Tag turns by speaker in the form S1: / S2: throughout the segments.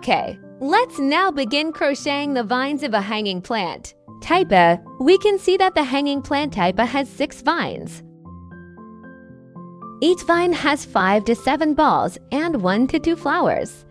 S1: Okay, let's now begin crocheting the vines of a hanging plant. Type A, we can see that the hanging plant type A has six vines. Each vine has 5 to 7 balls and 1 to 2 flowers.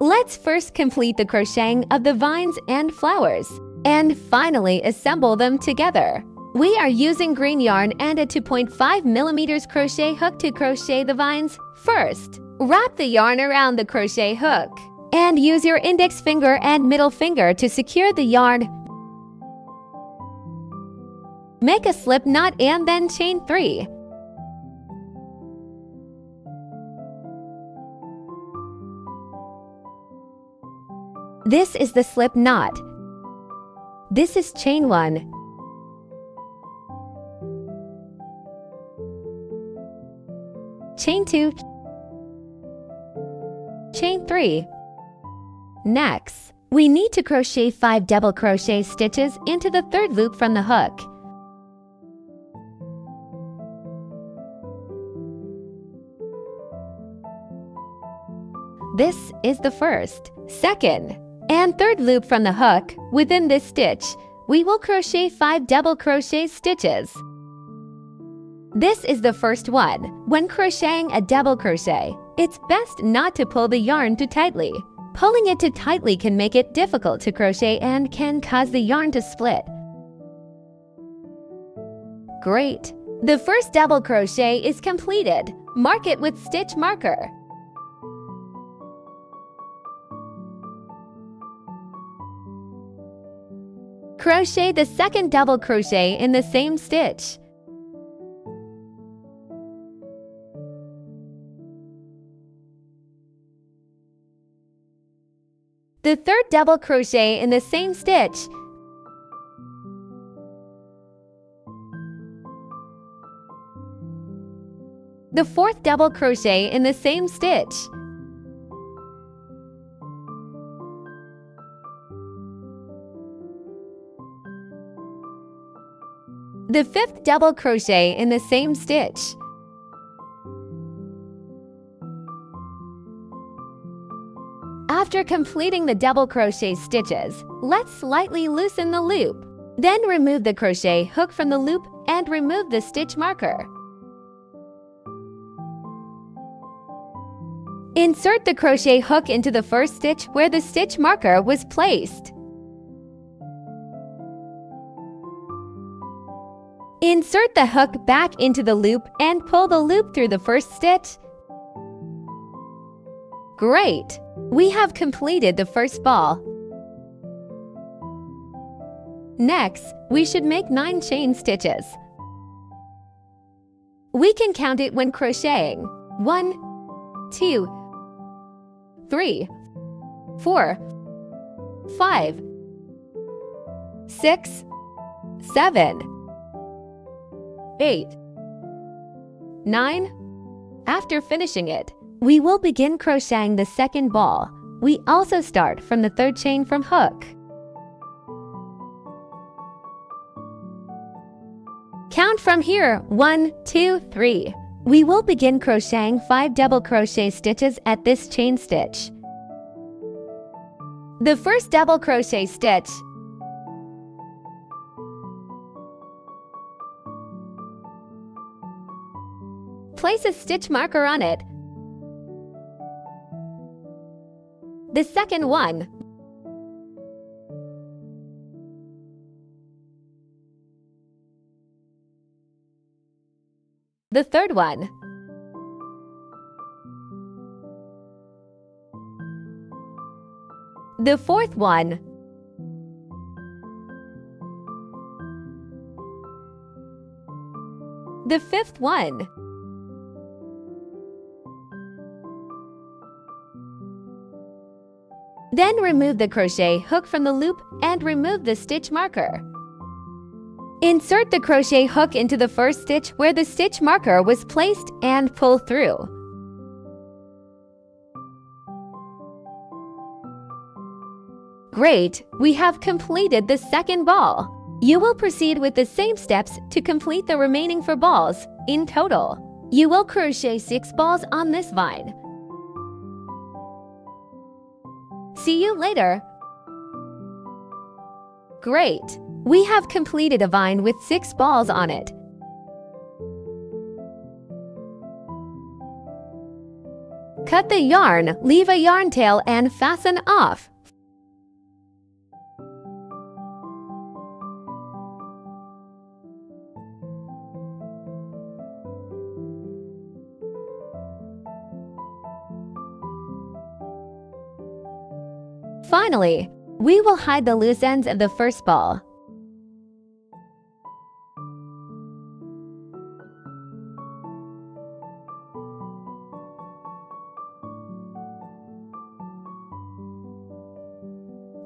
S1: Let's first complete the crocheting of the vines and flowers, and finally assemble them together. We are using green yarn and a 2.5 millimeters crochet hook to crochet the vines first. Wrap the yarn around the crochet hook and use your index finger and middle finger to secure the yarn Make a slip knot and then chain 3. This is the slip knot. This is chain 1. Chain 2. Chain 3. Next, we need to crochet 5 double crochet stitches into the third loop from the hook. This is the first, second, and third loop from the hook. Within this stitch, we will crochet 5 double crochet stitches. This is the first one. When crocheting a double crochet, it's best not to pull the yarn too tightly. Pulling it too tightly can make it difficult to crochet and can cause the yarn to split. Great! The first double crochet is completed. Mark it with stitch marker. Crochet the second double crochet in the same stitch. The third double crochet in the same stitch. The fourth double crochet in the same stitch. the fifth double crochet in the same stitch. After completing the double crochet stitches, let's slightly loosen the loop. Then remove the crochet hook from the loop and remove the stitch marker. Insert the crochet hook into the first stitch where the stitch marker was placed. Insert the hook back into the loop and pull the loop through the first stitch. Great! We have completed the first ball. Next, we should make 9 chain stitches. We can count it when crocheting. 1, 2, 3, 4, 5, 6, 7, 8. 9. After finishing it, we will begin crocheting the second ball. We also start from the third chain from hook. Count from here 1, 2, 3. We will begin crocheting 5 double crochet stitches at this chain stitch. The first double crochet stitch place a stitch marker on it. The second one. The third one. The fourth one. The fifth one. Then remove the crochet hook from the loop and remove the stitch marker. Insert the crochet hook into the first stitch where the stitch marker was placed and pull through. Great! We have completed the second ball. You will proceed with the same steps to complete the remaining four balls in total. You will crochet 6 balls on this vine. See you later! Great! We have completed a vine with 6 balls on it. Cut the yarn, leave a yarn tail and fasten off. Finally, we will hide the loose ends of the first ball.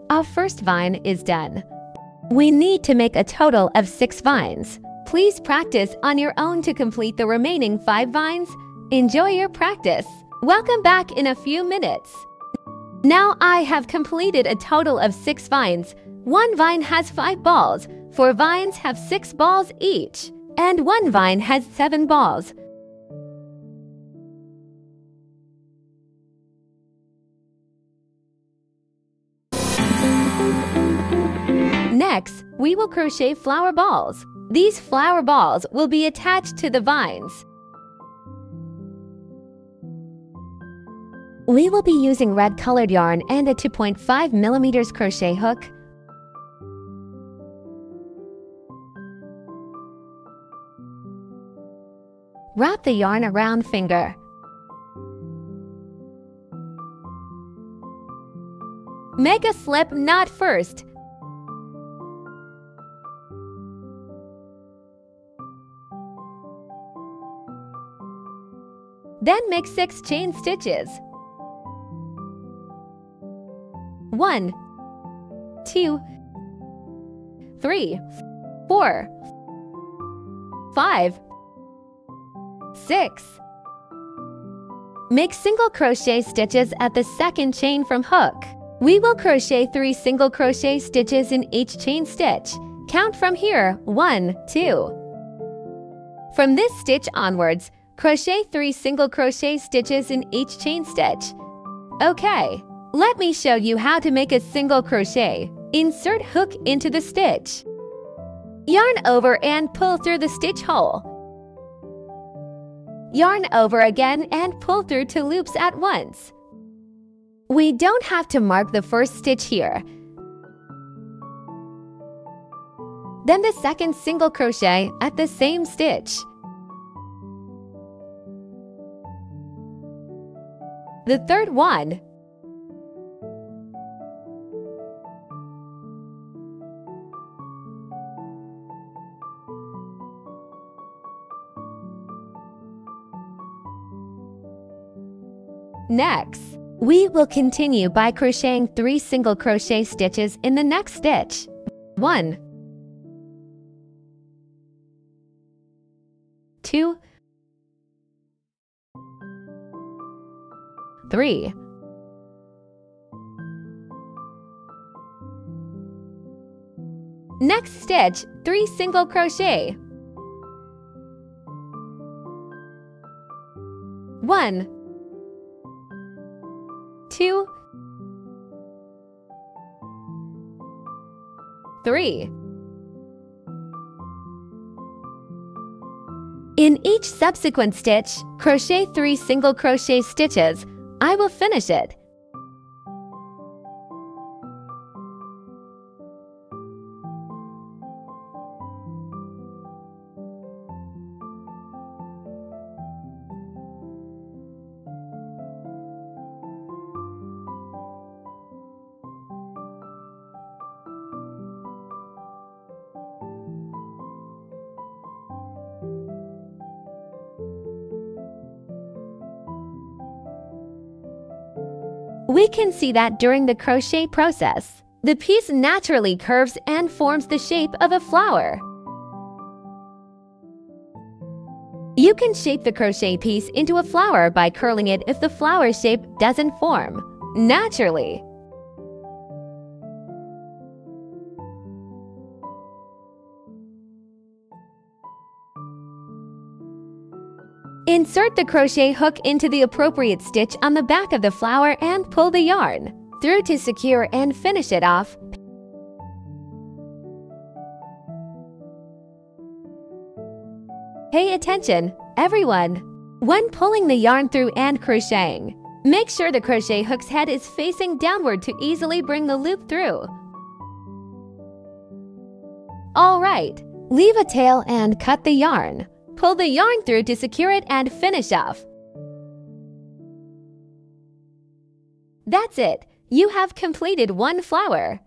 S1: Our first vine is done. We need to make a total of six vines. Please practice on your own to complete the remaining five vines. Enjoy your practice. Welcome back in a few minutes. Now I have completed a total of six vines. One vine has five balls, four vines have six balls each, and one vine has seven balls. Next, we will crochet flower balls. These flower balls will be attached to the vines. We will be using red colored yarn and a 2.5 millimeters crochet hook. Wrap the yarn around finger. Make a slip knot first. Then make 6 chain stitches. 1, 2, 3, 4, 5, 6. Make single crochet stitches at the second chain from hook. We will crochet 3 single crochet stitches in each chain stitch. Count from here 1, 2. From this stitch onwards, crochet 3 single crochet stitches in each chain stitch. Okay, let me show you how to make a single crochet. Insert hook into the stitch. Yarn over and pull through the stitch hole. Yarn over again and pull through two loops at once. We don't have to mark the first stitch here. Then the second single crochet at the same stitch. The third one. Next, we will continue by crocheting 3 single crochet stitches in the next stitch. 1 2 3 Next stitch, 3 single crochet. 1 three. In each subsequent stitch, crochet 3 single crochet stitches. I will finish it. We can see that during the crochet process, the piece naturally curves and forms the shape of a flower. You can shape the crochet piece into a flower by curling it if the flower shape doesn't form naturally. Insert the crochet hook into the appropriate stitch on the back of the flower and pull the yarn through to secure and finish it off. Pay attention, everyone! When pulling the yarn through and crocheting, make sure the crochet hook's head is facing downward to easily bring the loop through. Alright, leave a tail and cut the yarn. Pull the yarn through to secure it and finish off. That's it! You have completed one flower.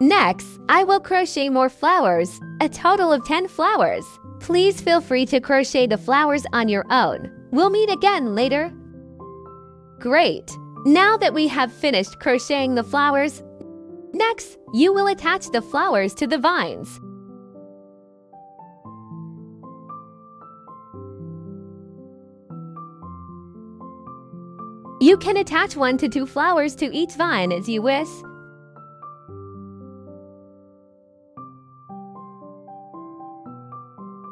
S1: Next, I will crochet more flowers, a total of 10 flowers. Please feel free to crochet the flowers on your own. We'll meet again later. Great! Now that we have finished crocheting the flowers, next, you will attach the flowers to the vines. You can attach one to two flowers to each vine as you wish.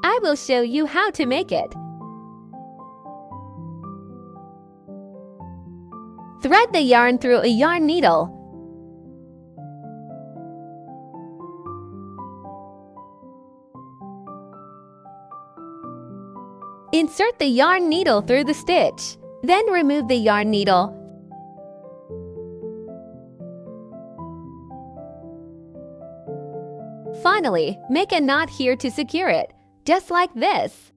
S1: I will show you how to make it. Thread the yarn through a yarn needle. Insert the yarn needle through the stitch. Then remove the yarn needle. Finally, make a knot here to secure it, just like this.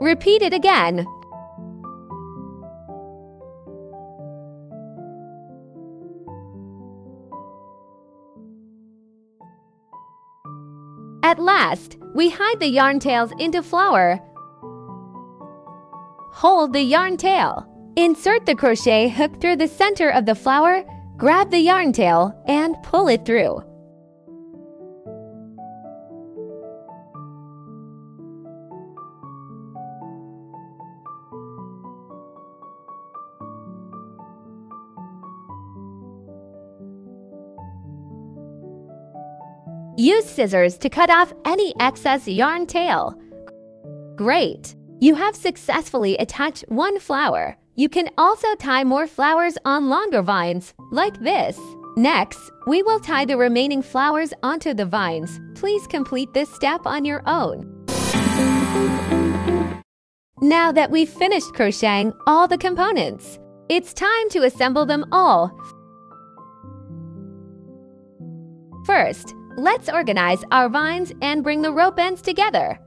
S1: Repeat it again. At last, we hide the yarn tails into flower. Hold the yarn tail. Insert the crochet hook through the center of the flower, grab the yarn tail, and pull it through. Use scissors to cut off any excess yarn tail. Great! You have successfully attached one flower. You can also tie more flowers on longer vines, like this. Next, we will tie the remaining flowers onto the vines. Please complete this step on your own. Now that we've finished crocheting all the components, it's time to assemble them all. First, Let's organize our vines and bring the rope ends together.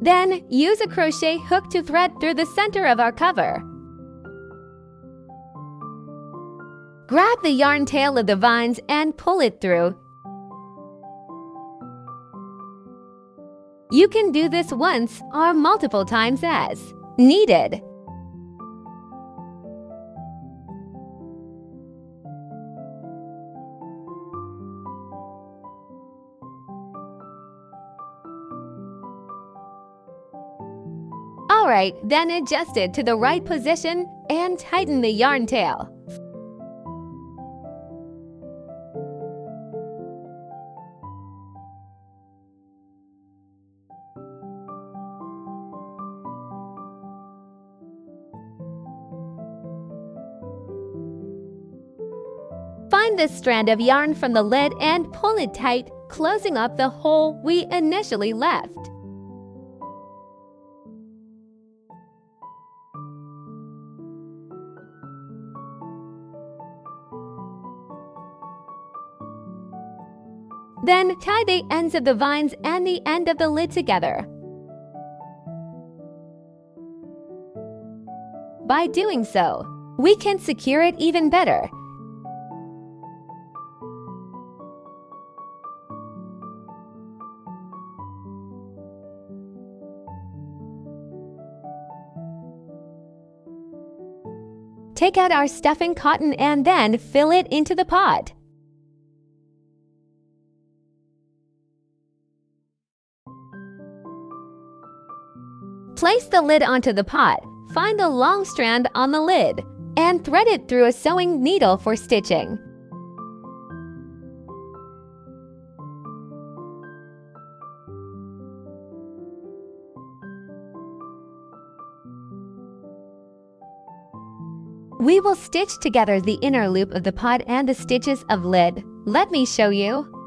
S1: Then, use a crochet hook to thread through the center of our cover. Grab the yarn tail of the vines and pull it through You can do this once or multiple times as needed. Alright, then adjust it to the right position and tighten the yarn tail. This strand of yarn from the lid and pull it tight, closing up the hole we initially left. Then tie the ends of the vines and the end of the lid together. By doing so, we can secure it even better Take out our stuffing cotton and then fill it into the pot. Place the lid onto the pot, find the long strand on the lid, and thread it through a sewing needle for stitching. We will stitch together the inner loop of the pod and the stitches of lid. Let me show you.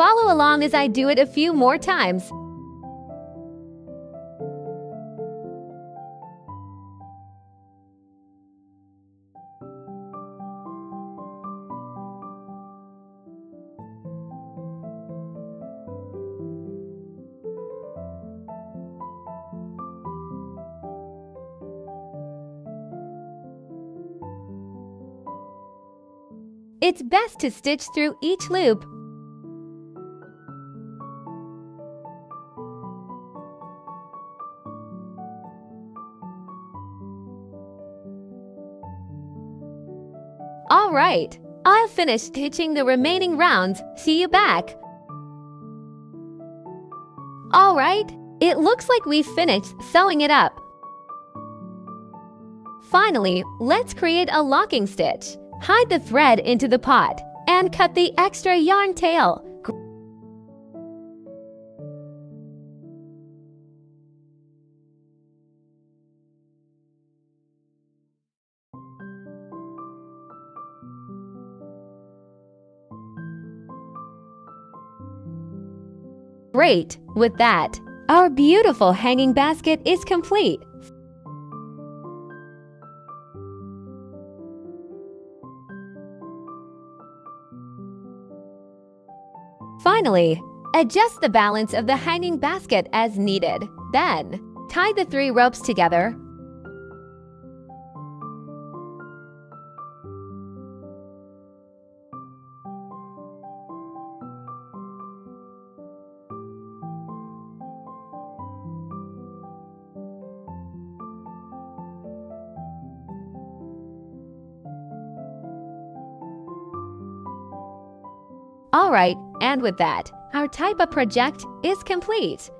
S1: Follow along as I do it a few more times. It's best to stitch through each loop All right, I've finished stitching the remaining rounds. See you back. All right, it looks like we've finished sewing it up. Finally, let's create a locking stitch. Hide the thread into the pot and cut the extra yarn tail. Great! With that, our beautiful hanging basket is complete. Finally, adjust the balance of the hanging basket as needed. Then, tie the three ropes together Alright, and with that, our type A project is complete.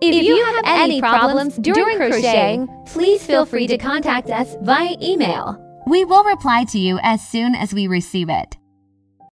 S1: If, if you, you, have, have any problems during crocheting, please feel free to contact us via email. We will reply to you as soon as we receive it.